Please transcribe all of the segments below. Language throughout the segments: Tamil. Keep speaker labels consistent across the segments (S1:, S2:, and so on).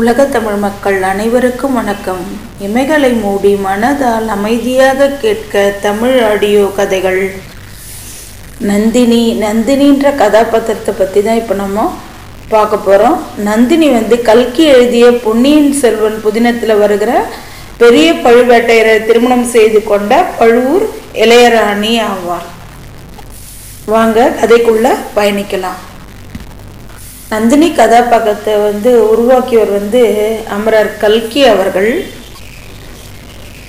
S1: உலகத் தமிழ் மக்கள் அனைவருக்கும் வணக்கம். இமைகளை மூடி மனதால் அமைதியாக கேட்க தமிழ் ஆடியோ கதைகள். நந்தினி நந்தினின்ற கதாபாத்திரத்தை பற்றி தான் இப்போ நம்ம பார்க்க போகிறோம் நந்தினி வந்து கல்கி எழுதிய பொன்னியின் செல்வன் புதினத்தில் வருகிற பெரிய பழுவேட்டையரை திருமணம் செய்து கொண்ட பழுவூர் இளையராணி ஆவார். வாங்க கதைக்குள்ள பயணிக்கலாம். நந்தினி கதாபாத்திரத்தை வந்து உருவாக்கியவர் வந்து அமரர் கல்கி அவர்கள்.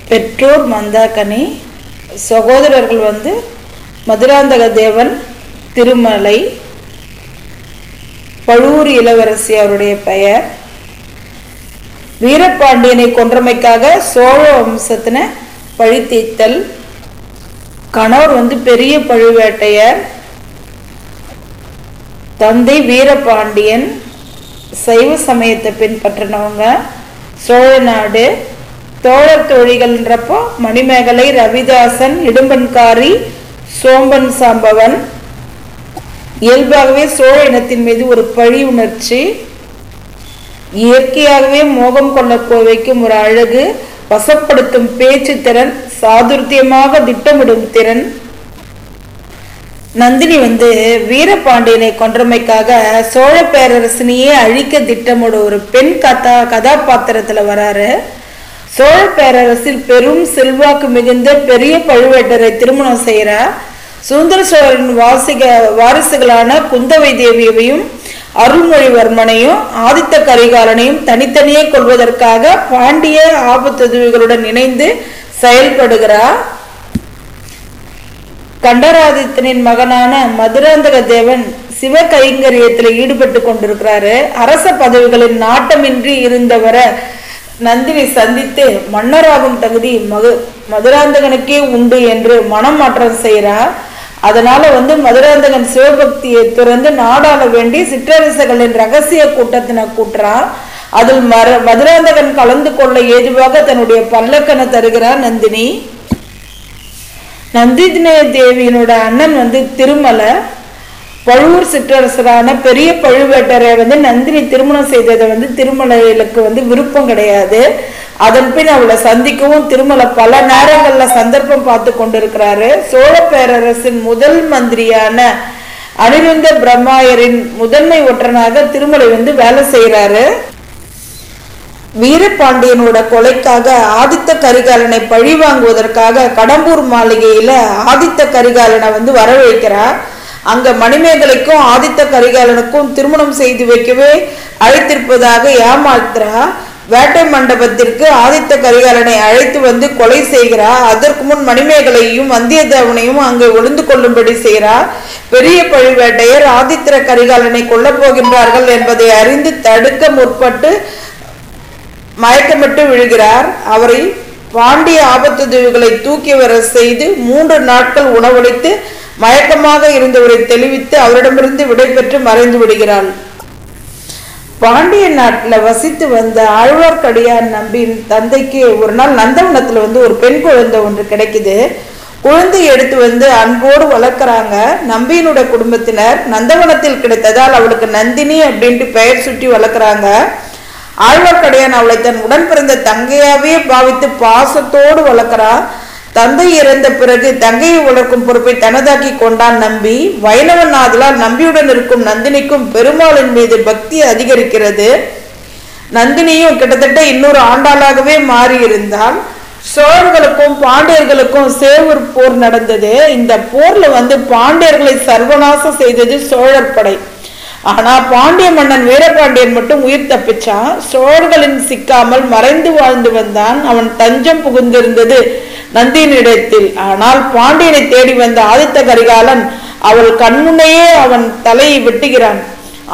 S1: பெற்றோர் மந்தாகனி சகோதரர்கள் வந்து மதுராந்தக தேவன் திருமலை. பழுவூர் இளவரசி அவருடைய பெயர். வீரபாண்டியனை கொன்றமைக்காக சோழ வம்சத்தின பழி தீர்த்தல் கணவர் வந்து பெரிய பழுவேட்டையர். தந்தை வீரபாண்டியன் சைவ சமயத்தை பின்பற்றினவங்க. சோழ நாடு. தோழர் தொழிகள்ன்றப்போ மணிமேகலை ரவிதாசன் இடும்பன்காரி சோம்பன் சாம்பவன். இயல்பாகவே சோழ இனத்தின் மீது ஒரு பழி உணர்ச்சி. இயற்கையாகவே மோகம் கொள்ள கோவைக்கும் ஒரு அழகு. வசப்படுத்தும் பேச்சு திறன் சாதுர்த்தியமாக திட்டமிடும் திறன். நந்தினி வந்து வீரபாண்டியனை கொன்றமைக்காக சோழ பேரரசனையே அழிக்க திட்டமோட ஒரு பெண் கதா கதாபாத்திரத்துல வராரு. சோழ பேரரசில் பெரும் செல்வாக்கு மிகுந்த பெரிய பழுவேட்டரை திருமணம் செய்கிறார் சுந்தர சோழரின் வாசிக வாரிசுகளான குந்தவை தேவியையும் அருள்மொழிவர்மனையும் ஆதித்த கரிகாலனையும் தனித்தனியே கொள்வதற்காக பாண்டிய ஆபத்துதவிகளுடன் இணைந்து செயல்படுகிறார். கண்டராதித்தனின் மகனான மதுராந்தக தேவன் சிவ கைங்கரியத்தில் ஈடுபட்டு கொண்டிருக்கிறாரு. அரச பதவிகளின் நாட்டமின்றி இருந்தவரை நந்தினி சந்தித்து மன்னராகும் தகுதி மது மதுராந்தகனுக்கே உண்டு என்று மனம் மாற்றம் செய்கிறார் அதனால வந்து மதுராந்தகன் சிவபக்தியை துறந்து நாடாள வேண்டி சிற்றரசர்களின் ரகசிய கூட்டத்தின கூட்டுறான் அதில் மர மதுராந்தகன் கலந்து கொள்ள ஏதுவாக தன்னுடைய பல்லக்கனை தருகிறார் நந்தினி. நந்திதினய தேவியினோட அண்ணன் வந்து திருமலை பழுவூர் சிற்றரசரான பெரிய பழுவேட்டரை வந்து நந்தினி திருமணம் செய்ததை வந்து திருமலைகளுக்கு வந்து விருப்பம் கிடையாது. அதன் பின் அவளை சந்திக்கவும் திருமலை பல நேரங்களில் சந்தர்ப்பம் பார்த்து கொண்டிருக்கிறாரு. சோழ பேரரசின் முதல் மந்திரியான அனிருந்த பிரம்மாயரின் முதன்மை ஒற்றனாக திருமலை வந்து வேலை செய்கிறாரு வீரபாண்டியனோட கொலைக்காக ஆதித்த கரிகாலனை பழி வாங்குவதற்காக கடம்பூர் மாளிகையில ஆதித்த கரிகாலனை வந்து வரவேற்கிறார் அங்க மணிமேகலைக்கும் ஆதித்த கரிகாலனுக்கும் திருமணம் செய்து வைக்கவே அழைத்திருப்பதாக ஏமாத்துறா வேட்டை மண்டபத்திற்கு ஆதித்த கரிகாலனை அழைத்து வந்து கொலை செய்கிறார். அதற்கு முன் மணிமேகலையும் வந்தியத்தேவனையும் அங்கே ஒளிந்து கொள்ளும்படி செய்கிறார். பெரிய பழுவேட்டையர் ஆதித்திர கரிகாலனை கொல்லப் போகின்றார்கள் என்பதை அறிந்து தடுக்க முற்பட்டு மயக்கமிட்டு விழுகிறார். அவரை பாண்டிய ஆபத்து தீவுகளை தூக்கி வர செய்து மூன்று நாட்கள் உணவளித்து மயக்கமாக இருந்தவரை தெளிவித்து அவரிடமிருந்து விடைபெற்று மறைந்து விடுகிறாள் பாண்டிய நாட்டில் வசித்து வந்த ஆழ்வார்க்கடியார் நம்பியின் தந்தைக்கு ஒரு நாள் நந்தவனத்தில் வந்து ஒரு பெண் குழந்தை ஒன்று கிடைக்குது. குழந்தை எடுத்து வந்து அன்போடு வளர்க்குறாங்க. நம்பியினுடைய குடும்பத்தினர் நந்தவனத்தில் கிடைத்ததால் அவளுக்கு நந்தினி அப்படின்ட்டு பெயர் சுட்டி வளர்க்குறாங்க. ஆழ்வார்க்கடியான் அவளை தன் உடன் பிறந்த தங்கையாவே பாவித்து பாசத்தோடு வளர்க்கிறார். தந்தை இறந்த பிறகு தங்கையை வளர்க்கும் பொறுப்பை தனதாக்கி கொண்டான் நம்பி வைணவன் ஆதலால் நம்பியுடன் இருக்கும் நந்தினிக்கும் பெருமாளின் மீது பக்தி அதிகரிக்கிறது. நந்தினியும் கிட்டத்தட்ட இன்னொரு ஆண்டாளாகவே மாறி இருந்தால் சோழர்களுக்கும் பாண்டியர்களுக்கும் சேவூர் போர் நடந்தது. இந்த போர்ல வந்து பாண்டியர்களை சர்வநாசம் செய்தது சோழர் படை. ஆனா பாண்டிய மன்னன் வீரபாண்டியன் மட்டும் உயிர் தப்பிச்சான் சோழர்களின் சிக்காமல் மறைந்து வாழ்ந்து வந்தான் அவன் தஞ்சம் புகுந்திருந்தது நந்தியினிடத்தில் ஆனால் பாண்டியனை தேடி வந்த ஆதித்த கரிகாலன் அவள் கண்முன்னையே அவன் தலையை வெட்டுகிறான்.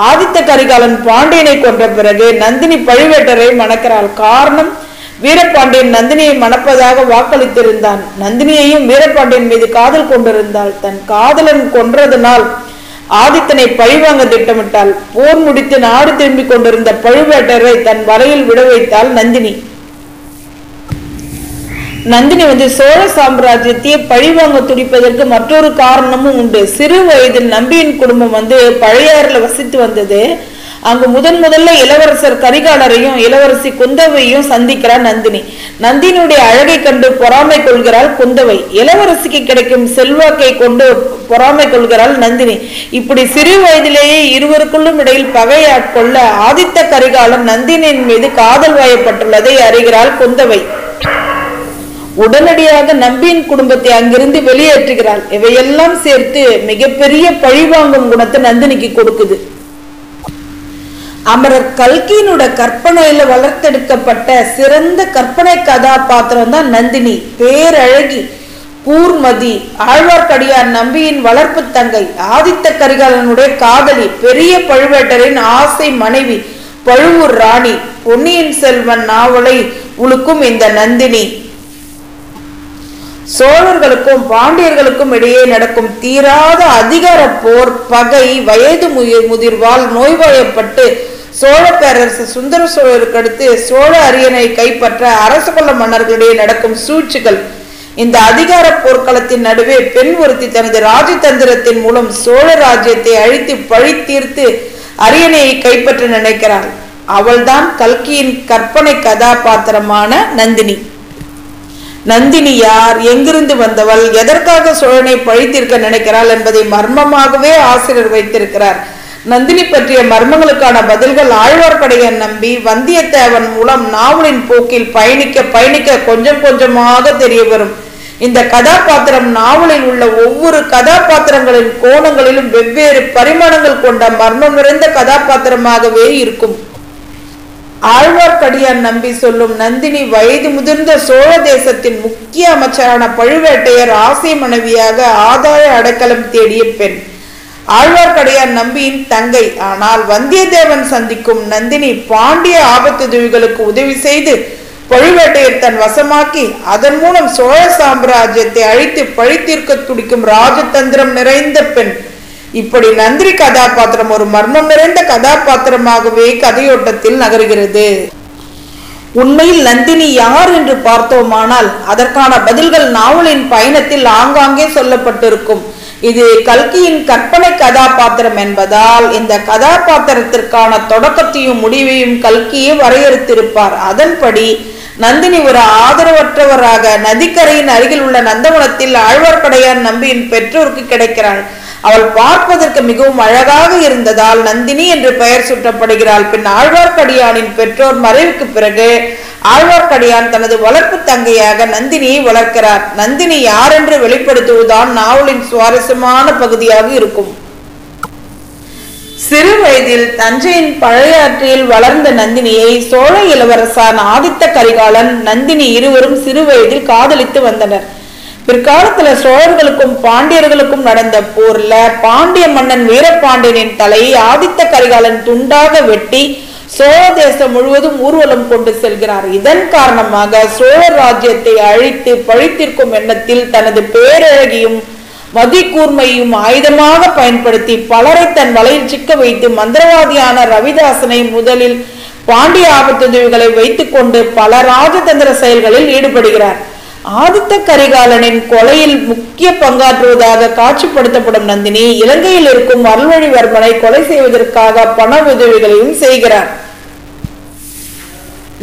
S1: ஆதித்த கரிகாலன் பாண்டியனை கொன்ற பிறகு நந்தினி பழுவேட்டரை மணக்கிறாள். காரணம் வீரபாண்டியன் நந்தினியை மணப்பதாக வாக்களித்திருந்தான். நந்தினியையும் வீரபாண்டியன் மீது காதல் கொண்டிருந்தாள். தன் காதலன் கொன்றதனால் ஆதித்தனை பழிவாங்க திட்டமிட்டாள் போர் முடித்து நாடு திரும்பிக் கொண்டிருந்த பழுவேட்டரை தன் வலையில் விட வைத்தாள் நந்தினி. நந்தினி வந்து சோழ சாம்ராஜ்யத்தையே பழிவாங்க துடிப்பதற்கு மற்றொரு காரணமும் உண்டு. சிறு வயதில் நம்பியின் குடும்பம் வந்து பழையாறுல வசித்து வந்தது. அங்கு முதன் முதல்ல இளவரசர் கரிகாலரையும் இளவரசி குந்தவையும் சந்திக்கிறார் நந்தினி. நந்தினியுடைய அழகை கண்டு பொறாமை கொள்கிறாள் குந்தவை. இளவரசிக்கு கிடைக்கும் செல்வாக்கை கொண்டு பொறாமை கொள்கிறாள் நந்தினி. இப்படி சிறு வயதிலேயே இருவருக்குள்ளும் இடையில் பகை ஆட்கொள்ள ஆதித்த கரிகாலன் நந்தினியின் மீது காதல் வாயப்பட்டுள்ளதை அறிகிறாள் குந்தவை. உடனடியாக நம்பியின் குடும்பத்தை அங்கிருந்து வெளியேற்றுகிறாள். இவையெல்லாம் சேர்த்து மிகப்பெரிய பழிவாங்கும் குணத்தை நந்தினிக்கு கொடுக்குது. அமரர் கல்கியினோட கற்பனையில வளர்த்தெடுக்கப்பட்ட சிறந்த கற்பனை கதாபாத்திரம் தான் நந்தினி. பேரழகி கூர்மதி ஆழ்வார்க்கடியார் நம்பியின் வளர்ப்பு தங்கை ஆதித்த கரிகாலனுடைய காதலி பெரிய பழுவேட்டரின் ஆசை மனைவி பழுவூர் ராணி பொன்னியின் செல்வன் நாவலை உழுக்கும் இந்த நந்தினி. சோழர்களுக்கும் பாண்டியர்களுக்கும் இடையே நடக்கும் தீராத அதிகார போர் பகை வயது முய- முதிர்வால் நோய்வாயப்பட்டு சோழ பேரரசு சுந்தர சோழருக்கு அடுத்து சோழ அரியணை கைப்பற்ற அரச கொள்ள மன்னர்களிடையே நடக்கும் சூழ்ச்சிகள். இந்த அதிகார போர்க்களத்தின் நடுவே பெண் ஒருத்தி தனது ராஜதந்திரத்தின் மூலம் சோழ ராஜ்யத்தை அழித்து பழி தீர்த்து அரியணையை கைப்பற்ற நினைக்கிறாள். அவள்தான் கல்கியின் கற்பனை கதாபாத்திரமான நந்தினி. நந்தினி யார்? எங்கிருந்து வந்தவள்? எதற்காக சோழனை பழித்திருக்க நினைக்கிறாள் என்பதை மர்மமாகவே ஆசிரியர் வைத்திருக்கிறார். நந்தினி பற்றிய மர்மங்களுக்கான பதில்கள் ஆழ்வார்க்கடையன் நம்பி வந்தியத்தேவன் மூலம் நாவலின் போக்கில் பயணிக்க பயணிக்க கொஞ்சம் கொஞ்சமாக தெரிய வரும் இந்த கதாபாத்திரம் நாவலில் உள்ள ஒவ்வொரு கதாபாத்திரங்களின் கோணங்களிலும் வெவ்வேறு பரிமாணங்கள் கொண்ட மர்மம் நிறைந்த கதாபாத்திரமாகவே இருக்கும். ஆழ்வார்க்கடியான் நம்பி சொல்லும் நந்தினி வயது முதிர்ந்த சோழ தேசத்தின் முக்கிய அமைச்சரான பழுவேட்டையர் ஆசை மனைவியாக ஆதாய அடைக்கலம் தேடிய பெண். ஆழ்வார்க்கடியான் நம்பியின் தங்கை. ஆனால் வந்தியத்தேவன் சந்திக்கும் நந்தினி பாண்டிய ஆபத்து துவிகளுக்கு உதவி செய்து பழுவேட்டையர் தன் வசமாக்கி அதன் மூலம் சோழ சாம்ராஜ்யத்தை அழித்து பழித்தீர்க்க துடிக்கும் ராஜதந்திரம் நிறைந்த பெண். இப்படி நந்திரி கதாபாத்திரம் ஒரு மர்மம் நிறைந்த கதாபாத்திரமாகவே கதையோட்டத்தில் நகர்கிறது. உண்மையில் நந்தினி யார் என்று பார்த்தோமானால் அதற்கான பதில்கள் நாவலின் பயணத்தில் ஆங்காங்கே சொல்லப்பட்டிருக்கும். இது கல்கியின் கற்பனை கதாபாத்திரம் என்பதால் இந்த கதாபாத்திரத்திற்கான தொடக்கத்தையும் முடிவையும் கல்கியே வரையறுத்திருப்பார். அதன்படி நந்தினி ஒரு ஆதரவற்றவராக நதிக்கரையின் அருகில் உள்ள நந்தவனத்தில் ஆழ்வார்க்கடையான் நம்பியின் பெற்றோருக்கு கிடைக்கிறாள். அவள் பார்ப்பதற்கு மிகவும் அழகாக இருந்ததால் நந்தினி என்று பெயர் சூட்டப்படுகிறாள். பின் ஆழ்வார்க்கடியானின் பெற்றோர் மறைவுக்கு பிறகு ஆழ்வார்க்கடியான் தனது வளர்ப்பு தங்கையாக நந்தினியை வளர்க்கிறார். நந்தினி யாரென்று வெளிப்படுத்துவதுதான் நாவலின் சுவாரஸ்யமான பகுதியாக இருக்கும். சிறு வயதில் தஞ்சையின் பழையாற்றில் வளர்ந்த நந்தினியை சோழ இளவரசான் ஆதித்த கரிகாலன் நந்தினி இருவரும் சிறு வயதில் காதலித்து வந்தனர். பிற்காலத்துல சோழர்களுக்கும் பாண்டியர்களுக்கும் நடந்த போர்ல பாண்டிய மன்னன் வீரபாண்டியனின் தலையை ஆதித்த கரிகாலன் துண்டாக வெட்டி சோழ தேசம் முழுவதும் ஊர்வலம் கொண்டு செல்கிறார். இதன் காரணமாக சோழ ராஜ்யத்தை அழித்து பழித்திருக்கும் எண்ணத்தில் தனது பேரழகியும் மதி கூர்மையும் ஆயுதமாக பயன்படுத்தி பலரை தன் வலையில் சிக்க வைத்து மந்திரவாதியான ரவிதாசனை முதலில் பாண்டிய ஆபத்துதவிகளை வைத்துக்கொண்டு பல ராஜதந்திர செயல்களில் ஈடுபடுகிறார். ஆதித்த கரிகாலனின் கொலையில் முக்கிய பங்காற்றுவதாக காட்சிப்படுத்தப்படும் நந்தினி இலங்கையில் இருக்கும் அருள்மொழிவர்மனை கொலை செய்வதற்காக பண உதவிகளையும் செய்கிறார்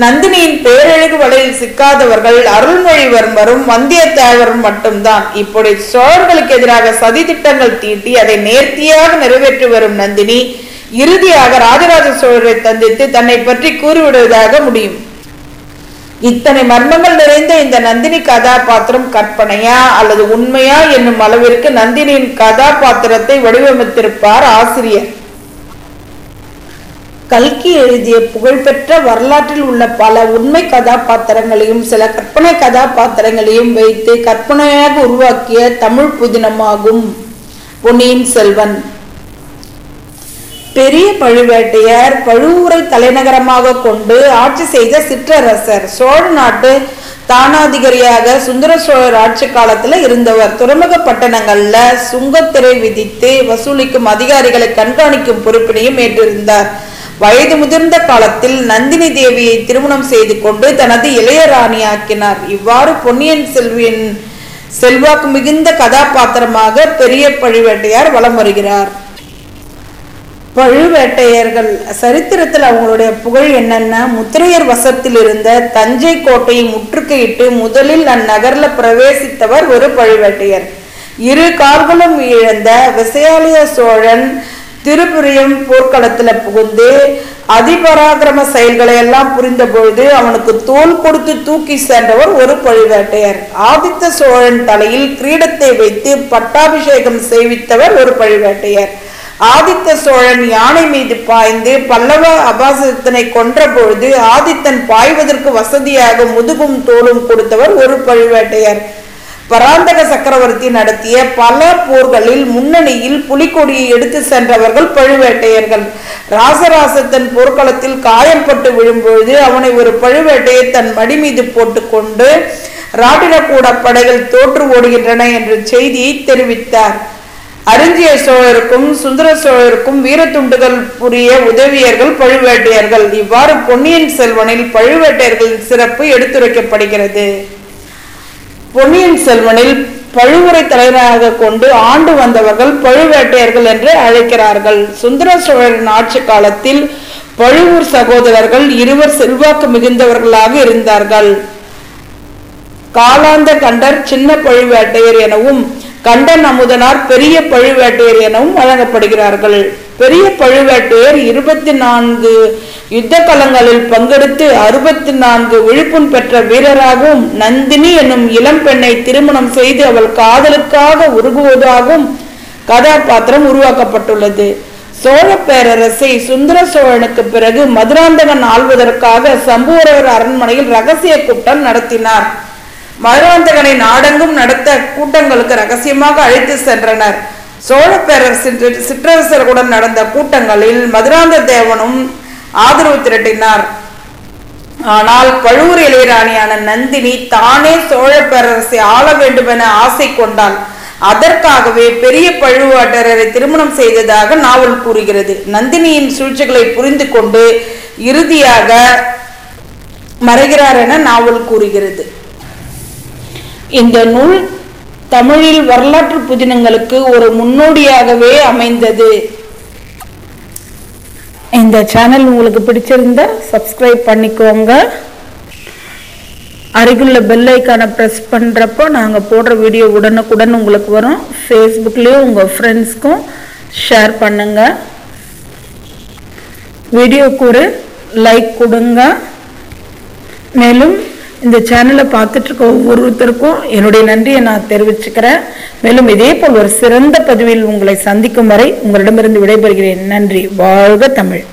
S1: நந்தினியின் பேரழகு வலையில் சிக்காதவர்கள் அருள்மொழிவர்மரும் வந்தியத்தேவரும் மட்டும்தான். இப்படி சோழர்களுக்கு எதிராக சதி திட்டங்கள் தீட்டி அதை நேர்த்தியாக நிறைவேற்றி வரும் நந்தினி இறுதியாக ராஜராஜ சோழரை சந்தித்து தன்னை பற்றி கூறிவிடுவதாக முடியும். இத்தனை மர்மங்கள் நிறைந்த இந்த நந்தினி கதாபாத்திரம் கற்பனையா அல்லது உண்மையா என்னும் அளவிற்கு நந்தினியின் கதாபாத்திரத்தை வடிவமைத்திருப்பார் ஆசிரியர். கல்கி எழுதிய புகழ்பெற்ற வரலாற்றில் உள்ள பல உண்மை கதாபாத்திரங்களையும் சில கற்பனை கதாபாத்திரங்களையும் வைத்து கற்பனையாக உருவாக்கிய தமிழ் புதினமாகும். பொன்னியின் செல்வன். பெரிய பழுவேட்டையர் பழுவூரை தலைநகரமாக கொண்டு ஆட்சி செய்த சிற்றரசர் சோழ நாட்டு தானாதிகாரியாக சுந்தர சோழர் ஆட்சி காலத்துல இருந்தவர். துறைமுக பட்டணங்கள்ல சுங்கத்திரை விதித்து வசூலிக்கும் அதிகாரிகளை கண்காணிக்கும் பொறுப்பினையும் ஏற்றிருந்தார். வயது முதிர்ந்த காலத்தில் நந்தினி தேவியை திருமணம் செய்து கொண்டு தனது இளையராணியாக்கினார் இவ்வாறு பொன்னியின் செல்வியின் செல்வாக்கு மிகுந்த கதாபாத்திரமாக பெரிய பழுவேட்டையார் வலம் வருகிறார். பழுவேட்டையர்கள் சரித்திரத்தில் அவங்களுடைய புகழ் என்னன்னா முத்திரையர் வசத்தில் இருந்த தஞ்சை கோட்டையை முற்றுகையிட்டு முதலில் அந்நகர்ல பிரவேசித்தவர் ஒரு பழுவேட்டையர். இரு கால்களும் இழந்த விசயாலய சோழன் திருப்புரியம் போர்க்களத்தில் புகுந்து அதிபராக்கிரம செயல்களை எல்லாம் புரிந்த பொழுது அவனுக்கு தோல் கொடுத்து தூக்கி சென்றவர் ஒரு பழுவேட்டையர். ஆதித்த சோழன் தலையில் கிரீடத்தை வைத்து பட்டாபிஷேகம் செய்வித்தவர் ஒரு பழுவேட்டையர். ஆதித்த சோழன் யானை மீது பாய்ந்து பல்லவ அபாசத்தனை கொன்ற பொழுது ஆதித்தன் பாய்வதற்கு வசதியாக முதுகும் தோலும் கொடுத்தவர் ஒரு பழுவேட்டையர். பராந்தக சக்கரவர்த்தி நடத்திய பல போர்களில் முன்னணியில் புலிக்கொடியை எடுத்து சென்றவர்கள் பழுவேட்டையர்கள். ராசராசத்தன் போர்க்களத்தில் காயம்பட்டு விழும்பொழுது அவனை ஒரு பழுவேட்டையை தன் மடி மீது போட்டுக்கொண்டு ராட்டினக்கூட படைகள் தோற்று ஓடுகின்றன என்ற செய்தியை தெரிவித்தார். அருஞ்சிய சோழருக்கும் சுந்தர சோழருக்கும் வீரத்துண்டுகள் புரிய உதவியர்கள் பழுவேட்டையர்கள். இவ்வாறு பொன்னியின் செல்வனில் பழுவேட்டையர்களின் சிறப்பு எடுத்துரைக்கப்படுகிறது. பொன்னியின் செல்வனில் பழுவுரை தலைவராக கொண்டு ஆண்டு வந்தவர்கள் பழுவேட்டையர்கள் என்று அழைக்கிறார்கள். சுந்தர சோழரின் ஆட்சி காலத்தில் பழுவூர் சகோதரர்கள் இருவர் செல்வாக்கு மிகுந்தவர்களாக இருந்தார்கள். காலாந்த கண்டர் சின்ன பழுவேட்டையர் எனவும் கண்டன் அமுதனார் பெரிய பழுவேட்டையர் எனவும் வழங்கப்படுகிறார்கள். பெரிய பழுவேட்டையர் இருபத்தி நான்கு யுத்த களங்களில் பங்கெடுத்து அறுபத்தி நான்கு விழுப்புண் பெற்ற வீரராகவும் நந்தினி என்னும் இளம் பெண்ணை திருமணம் செய்து அவள் காதலுக்காக உருகுவதாகவும் கதாபாத்திரம் உருவாக்கப்பட்டுள்ளது. சோழ பேரரசை சுந்தர சோழனுக்கு பிறகு மதுராந்தகன் ஆள்வதற்காக சம்பூரவர் அரண்மனையில் ரகசிய கூட்டம் நடத்தினார். மதுராந்தகனை நாடெங்கும் நடத்த கூட்டங்களுக்கு ரகசியமாக அழைத்து சென்றனர். சோழ பேரரசின் சிற்றரசர்களுடன் நடந்த கூட்டங்களில் மதுராந்த தேவனும் ஆதரவு திரட்டினார். ஆனால் பழுவூர் இளையராணியான நந்தினி தானே சோழ பேரரசை ஆள வேண்டும் என ஆசை கொண்டாள். அதற்காகவே பெரிய பழுவாட்டரரை திருமணம் செய்ததாக நாவல் கூறுகிறது. நந்தினியின் சூழ்ச்சிகளை புரிந்து கொண்டு இறுதியாக மறைகிறார் என நாவல் கூறுகிறது. இந்த நூல் தமிழில் வரலாற்று புதினங்களுக்கு ஒரு முன்னோடியாகவே அமைந்தது. இந்த சேனல் உங்களுக்கு பிடிச்சிருந்தா சப்ஸ்கிரைப் பண்ணிக்கோங்க. அருகிலுள்ள பெல் ஐக்கானை ப்ரெஸ் பண்ணுறப்போ நாங்கள் போடுற வீடியோ உடனுக்குடன் உங்களுக்கு வரும். ஃபேஸ்புக்லேயும் உங்கள் ஃப்ரெண்ட்ஸ்க்கும் ஷேர் பண்ணுங்கள் வீடியோக்கு ஒரு லைக் கொடுங்க. மேலும் இந்த சேனலை பார்த்துட்டு இருக்க ஒவ்வொருத்தருக்கும் என்னுடைய நன்றியை நான் தெரிவிச்சுக்கிறேன். மேலும் இதே போல் ஒரு சிறந்த பதிவில் உங்களை சந்திக்கும் வரை உங்களிடமிருந்து விடைபெறுகிறேன். நன்றி. வாழ்க தமிழ்.